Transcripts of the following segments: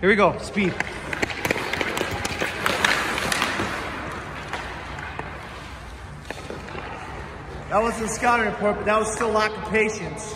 Here we go, speed. That wasn't a scouting report, but that was still lack of patience.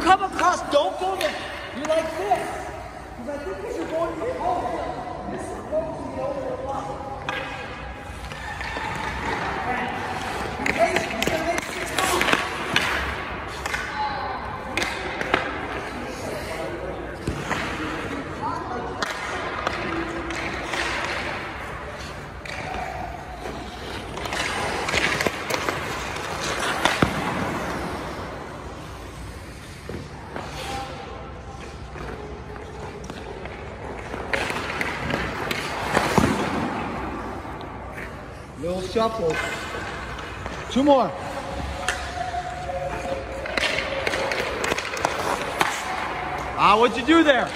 Come across, don't go to, Little shuffle. Two more. Ah, what'd you do there?